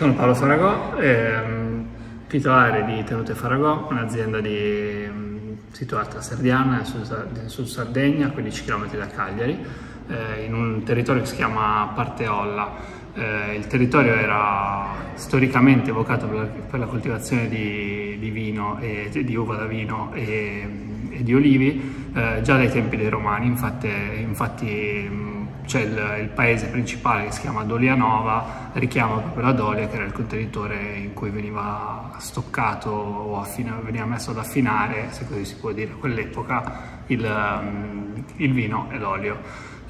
Sono Paolo Faragò, ehm, titolare di Tenute Faragò, un'azienda mm, situata a Serdiana, sul Sardegna, a 15 km da Cagliari, eh, in un territorio che si chiama Parteolla. Eh, il territorio era storicamente evocato per la, per la coltivazione di, di, vino e di uva da vino e, e di olivi eh, già dai tempi dei Romani, infatti, infatti mm, c'è il, il, paese principale che si chiama Dolianova, richiama proprio la Dolia che era il contenitore in cui veniva stoccato o veniva messo ad affinare, se così si può dire, a quell'epoca, il, um, il, vino e l'olio.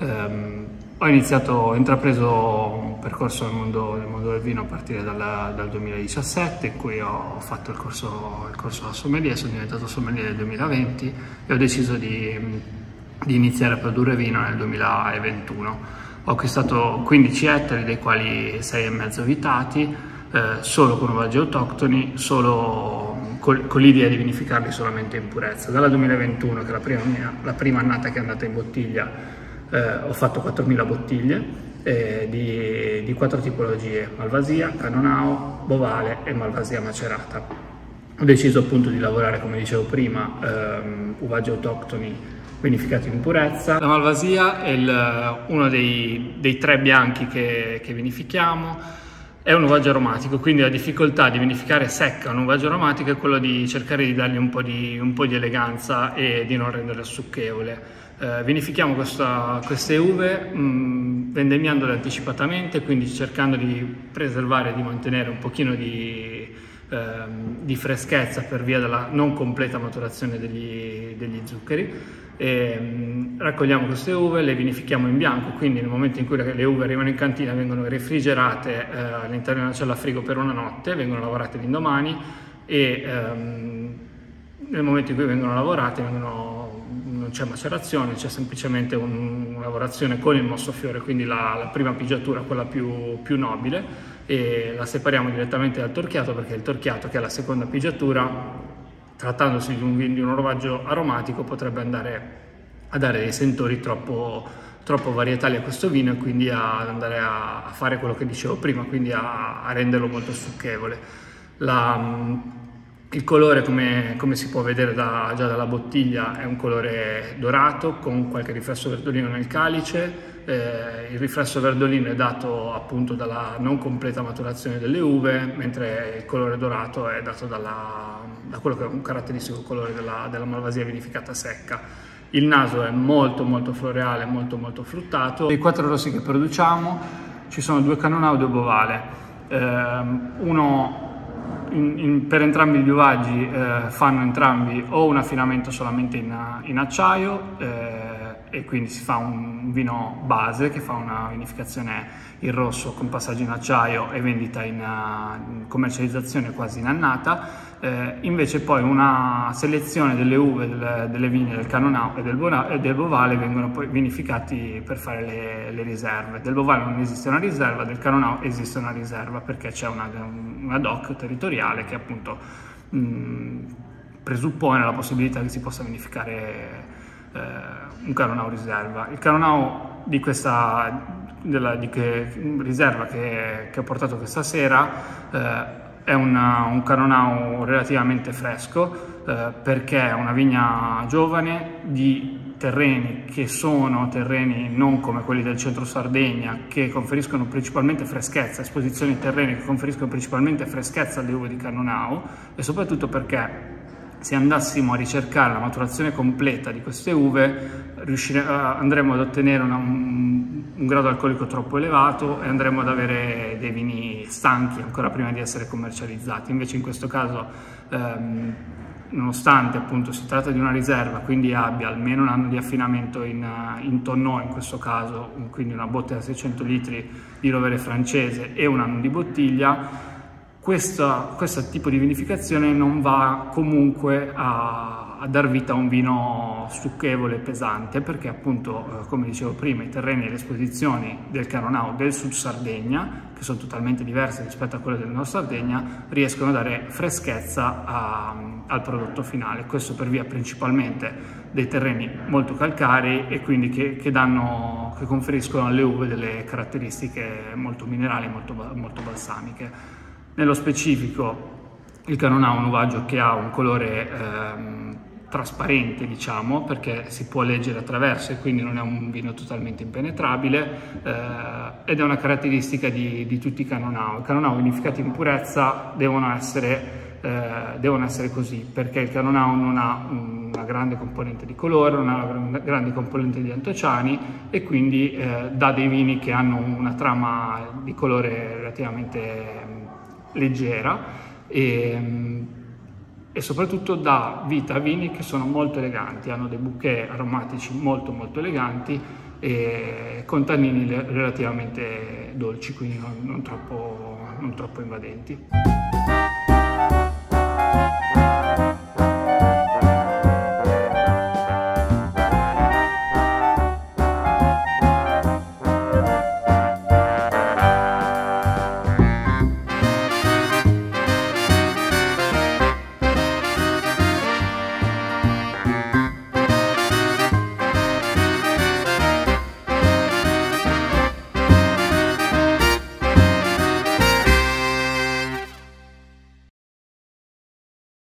Um, ho iniziato, ho intrapreso un percorso nel mondo, nel mondo del vino a partire dal, dal, 2017 in cui ho fatto il corso, il corso da sommelier, sono diventato sommelier nel 2020 e ho deciso di di iniziare a produrre vino nel 2021. Ho acquistato 15 ettari, dei quali 6,5 vitati, eh, solo con uvaggi autoctoni, solo con, con l'idea di vinificarli solamente in purezza. Dalla 2021, che è la prima, mia, la prima annata che è andata in bottiglia, eh, ho fatto 4.000 bottiglie eh, di, di quattro tipologie, Malvasia, Canonao, Bovale e Malvasia macerata. Ho deciso appunto di lavorare, come dicevo prima, ehm, uvaggi autoctoni vinificati in purezza. La Malvasia è il, uno dei, dei, tre bianchi che, che vinifichiamo. È un uvaggio aromatico, quindi la difficoltà di vinificare secca un uvaggio aromatico è quello di cercare di dargli un po' di, un po di eleganza e di non renderlo succhevole. Eh, vinifichiamo questa, queste uve mh, mm, vendemmiandole anticipatamente, quindi cercando di preservare e di mantenere un pochino di, ehm, di freschezza per via della non completa maturazione degli, degli zuccheri e, mh, raccogliamo queste uve, le vinifichiamo in bianco, quindi nel momento in cui le uve arrivano in cantina vengono refrigerate eh, all'interno di una cella frigo per una notte, vengono lavorate l'indomani e ehm, nel momento in cui vengono lavorate vengono, non c'è macerazione, c'è semplicemente un, una lavorazione con il mossofiore, quindi la, la prima pigiatura, quella più, più nobile, e la separiamo direttamente dal torchiato perché il torchiato, che è la seconda pigiatura, trattandosi di un, di un orologgio aromatico potrebbe andare a dare dei sentori troppo, troppo varietali a questo vino e quindi ad andare a, a, fare quello che dicevo prima, quindi a, a renderlo molto succhevole. La, il colore, come, come, si può vedere da, già dalla bottiglia, è un colore dorato con qualche riflesso verdolino nel calice. Eh, il riflesso verdolino è dato appunto dalla non completa maturazione delle uve, mentre il colore dorato è dato dalla, da quello che è un caratteristico colore della, della malvasia vinificata secca. Il naso è molto molto floreale, molto molto fruttato. Dei quattro rossi che produciamo ci sono due Canonau e due Bovale. Eh, uno in, in, per entrambi gli uvaggi eh, fanno entrambi o un affinamento solamente in, in acciaio eh, e quindi si fa un vino base che fa una vinificazione in rosso con passaggio in acciaio e vendita in, in commercializzazione quasi inannata, eh, invece poi una selezione delle uve, delle, delle vigne del Canonau e del, Bona, e del, Bovale vengono poi vinificati per fare le, le, riserve. Del Bovale non esiste una riserva, del Canonau esiste una riserva perché c'è una, una DOC territoriale che appunto mh, presuppone la possibilità che si possa vinificare eh, un Canonau riserva. Il Canonau di questa della, di che, riserva che, che, ho portato questa sera eh, è una, un Canonau relativamente fresco eh, perché è una vigna giovane di terreni che sono terreni non come quelli del centro Sardegna che conferiscono principalmente freschezza, esposizioni terreni che conferiscono principalmente freschezza alle uve di Canonau e soprattutto perché se andassimo a ricercare la maturazione completa di queste uve andremo ad ottenere una, un, un, grado alcolico troppo elevato e andremo ad avere dei vini stanchi ancora prima di essere commercializzati. Invece in questo caso, ehm, nonostante appunto si tratta di una riserva, quindi abbia almeno un anno di affinamento in, in tonneau in questo caso, quindi una botte da 600 litri di rovere francese e un anno di bottiglia, questo, questo tipo di vinificazione non va comunque a, a, dar vita a un vino stucchevole e pesante perché appunto, eh, come dicevo prima, i terreni e le esposizioni del Canonau del Sud Sardegna, che sono totalmente diverse rispetto a quelle del Nord Sardegna, riescono a dare freschezza a, al prodotto finale. Questo per via principalmente dei terreni molto calcarei e quindi che, che, danno, che conferiscono alle uve delle caratteristiche molto minerali, molto, molto balsamiche. Nello specifico il Canon ha un uvaggio che ha un colore ehm, trasparente, diciamo, perché si può leggere attraverso e quindi non è un vino totalmente impenetrabile eh, ed è una caratteristica di, di tutti i Canonau. I Canonau vinificati in purezza devono essere, eh, devono essere così, perché il Canonau non ha una grande componente di colore, non ha una grande componente di antociani e quindi eh, dà dei vini che hanno una trama di colore relativamente leggera e, ehm, e soprattutto dà vita a vini che sono molto eleganti, hanno dei bouquet aromatici molto molto eleganti e con tannini relativamente dolci, quindi non, non, troppo, non troppo invadenti.